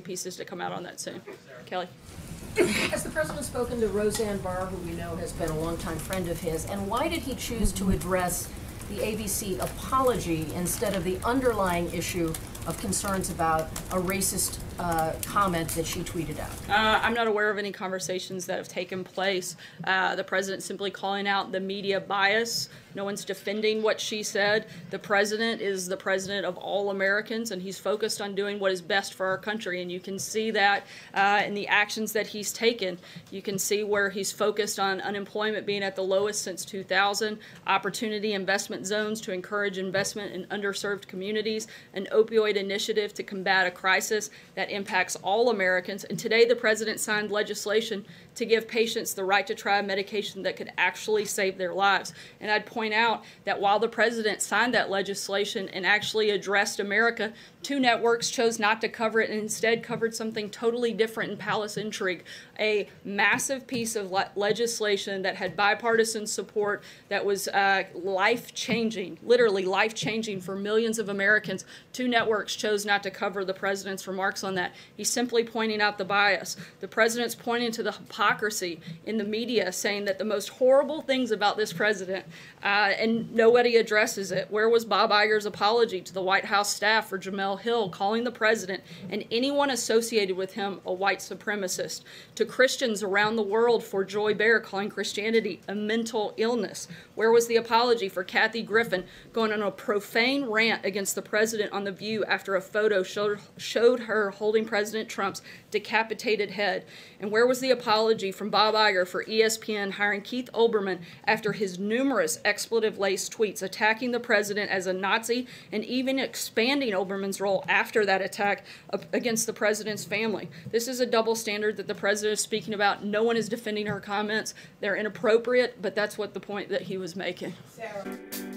pieces to come out on that soon. Kelly? Has the president spoken to Roseanne Barr, who we know has been a longtime friend of his, and why did he choose to address the ABC apology instead of the underlying issue of concerns about a racist uh, comment that she tweeted out? Uh, I'm not aware of any conversations that have taken place. Uh, the president simply calling out the media bias. No one's defending what she said. The president is the president of all Americans, and he's focused on doing what is best for our country. And you can see that uh, in the actions that he's taken. You can see where he's focused on unemployment being at the lowest since 2000, opportunity investment zones to encourage investment in underserved communities, an opioid initiative to combat a crisis that impacts all Americans. And today, the president signed legislation to give patients the right to try a medication that could actually save their lives. And I'd point out that while the president signed that legislation and actually addressed America, two networks chose not to cover it and instead covered something totally different in Palace Intrigue, a massive piece of le legislation that had bipartisan support that was uh, life changing, literally life changing for millions of Americans. Two networks chose not to cover the president's remarks on that. He's simply pointing out the bias. The president's pointing to the hypocrisy in the media saying that the most horrible things about this president, uh, and nobody addresses it. Where was Bob Iger's apology to the White House staff for Jemele Hill calling the president and anyone associated with him a white supremacist? To Christians around the world for Joy Behar calling Christianity a mental illness? Where was the apology for Kathy Griffin going on a profane rant against the president on The View after a photo showed, showed her holding President Trump's decapitated head? And where was the apology? from Bob Iger for ESPN hiring Keith Olbermann after his numerous expletive laced tweets attacking the president as a Nazi and even expanding Olbermann's role after that attack against the president's family. This is a double standard that the president is speaking about. No one is defending her comments. They're inappropriate, but that's what the point that he was making. Sarah.